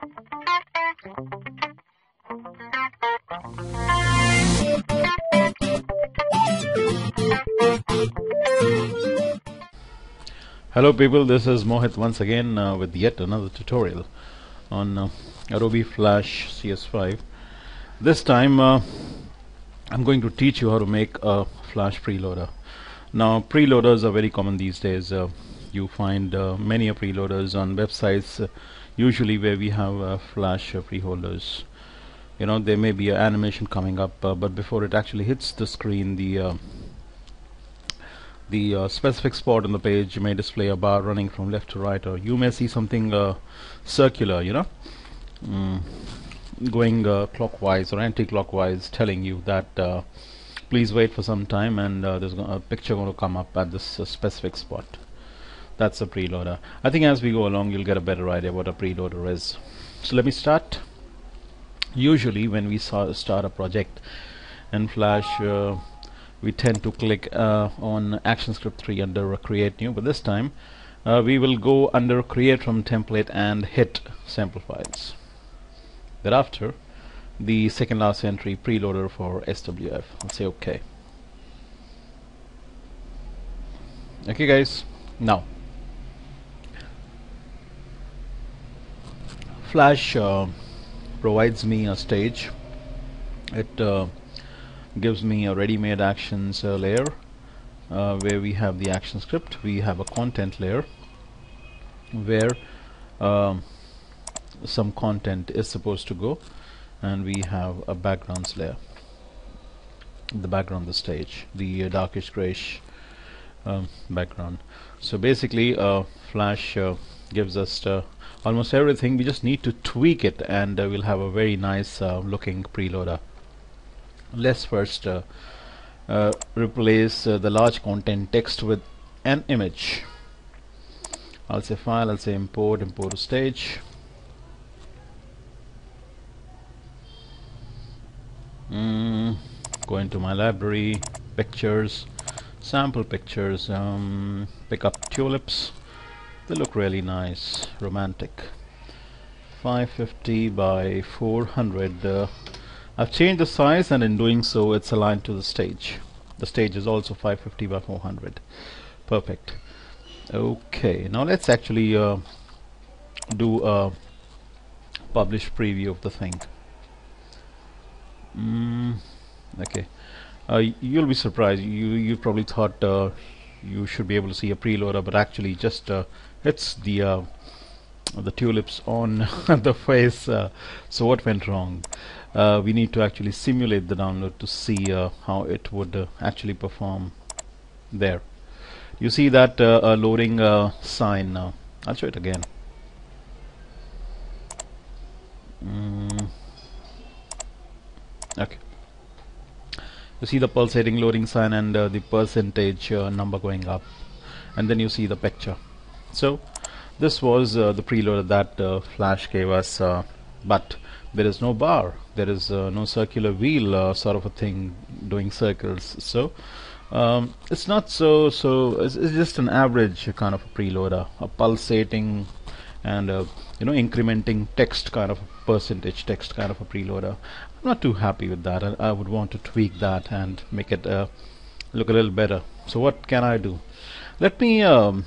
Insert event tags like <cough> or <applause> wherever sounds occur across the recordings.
Hello people, this is Mohit once again uh, with yet another tutorial on uh, Adobe Flash CS5. This time uh, I'm going to teach you how to make a Flash preloader. Now preloaders are very common these days. Uh, you find uh, many preloaders on websites uh, usually where we have Flash preholders. You know there may be an animation coming up but before it actually hits the screen the the uh, specific spot on the page may display a bar running from left to right or you may see something uh, circular you know mm, going uh, clockwise or anti-clockwise telling you that uh, please wait for some time and uh, there's a picture going to come up at this uh, specific spot that's a preloader. I think as we go along you'll get a better idea what a preloader is. So let me start. Usually when we start a project in Flash we tend to click uh, on ActionScript 3 under create new but this time uh, we will go under create from template and hit sample files. Thereafter the second last entry preloader for SWF I'll say okay. Okay guys. Now Flash uh, provides me a stage. It uh, gives me a ready-made actions uh, layer uh, where we have the action script. We have a content layer where um, some content is supposed to go and we have a backgrounds layer. The background the stage the uh, darkish grayish um, background. So basically uh, flash gives us almost everything. We just need to tweak it and uh, we'll have a very nice uh, looking preloader. Let's first uh, uh, replace uh, the large content text with an image. I'll say file I'll say import import to stage. Mm, go into my library pictures sample pictures um, pick up tulips they look really nice romantic. 550 by 400 uh, I've changed the size and in doing so it's aligned to the stage. The stage is also 550 by 400 perfect. Okay now let's actually uh, do a publish preview of the thing. Mm, okay. Uh, you'll be surprised. You you probably thought uh, you should be able to see a preloader but actually just uh, it's the uh, the tulips on <laughs> the face uh, so what went wrong? Uh, we need to actually simulate the download to see uh, how it would uh, actually perform there. You see that uh, loading sign now. I'll show it again. Mm. okay. You see the pulsating loading sign and the percentage number going up. And then you see the picture so this was the preloader that Flash gave us but there is no bar. There is uh, no circular wheel uh, sort of a thing doing circles. So um, it's not so so it's, it's, just an average kind of a preloader a pulsating and uh, you know incrementing text kind of percentage text kind of a preloader. I'm not too happy with that. I, I would want to tweak that and make it uh, look a little better. So what can I do? Let me um,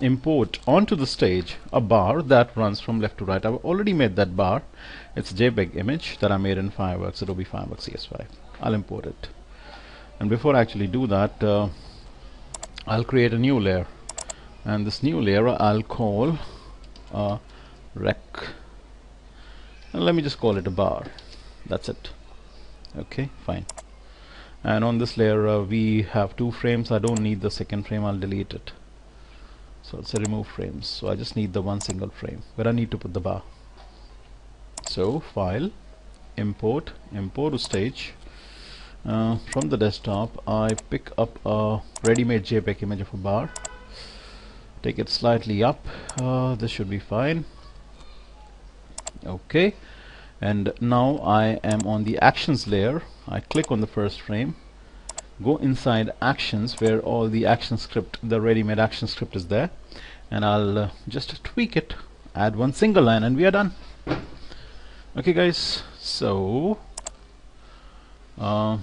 import onto the stage a bar that runs from left to right. I've already made that bar. It's a JPEG image that I made in Fireworks, Adobe Fireworks CS5. I'll import it. And before I actually do that, uh, I'll create a new layer. And this new layer I'll call uh, rec. And let me just call it a bar. That's it. Okay, fine. And on this layer uh, we have two frames. I don't need the second frame. I'll delete it so it's a remove frames so I just need the one single frame where I need to put the bar. So file import import stage. Uh, from the desktop I pick up a ready-made JPEG image of a bar. Take it slightly up. Uh, this should be fine. Okay. And now I am on the actions layer. I click on the first frame. Go inside actions where all the action script the ready-made action script is there and I'll uh, just tweak it add one single line and we are done. Okay guys so uh,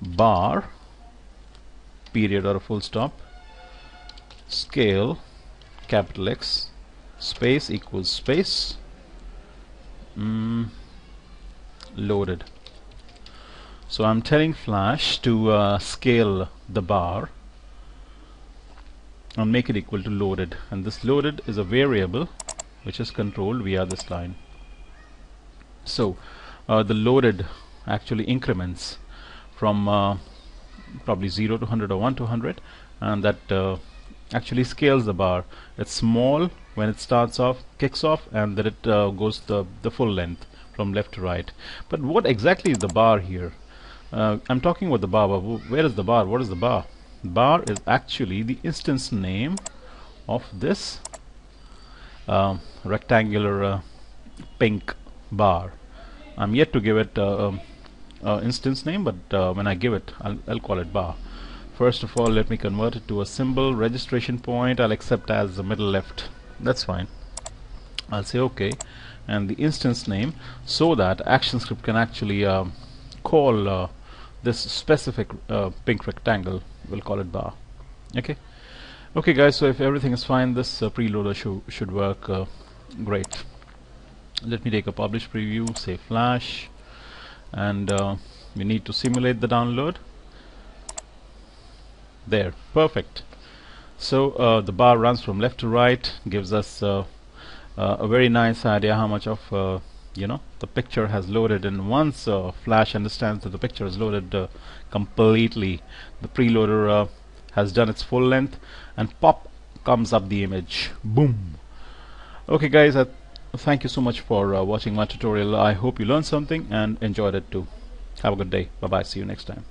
bar period or a full stop scale capital X space equals space mm, loaded. So I'm telling flash to uh, scale the bar and make it equal to loaded. And this loaded is a variable which is controlled via this line. So uh, the loaded actually increments from uh, probably 0 to 100 or 1 to 100 and that uh, actually scales the bar. It's small when it starts off kicks off and then it uh, goes the the full length from left to right. But what exactly is the bar here? Uh, I'm talking about the bar. Where is the bar? What is the bar bar is actually the instance name of this um, rectangular uh, pink bar. I'm yet to give it uh, um, uh, instance name but uh, when I give it I'll, I'll, call it bar. First of all let me convert it to a symbol registration point I'll accept as the middle left. That's fine. I'll say OK and the instance name so that ActionScript can actually um, call uh, this specific uh, pink rectangle we'll call it bar. Okay? Okay guys so if everything is fine this uh, preloader should should work uh, great. Let me take a publish preview say flash and uh, we need to simulate the download. There perfect. So uh, the bar runs from left to right gives us uh, uh, a very nice idea how much of you know the picture has loaded and once uh, flash understands that the picture is loaded uh, completely. The preloader has done its full length and pop comes up the image. Boom. Okay guys thank you so much for uh, watching my tutorial. I hope you learned something and enjoyed it too. Have a good day. Bye bye see you next time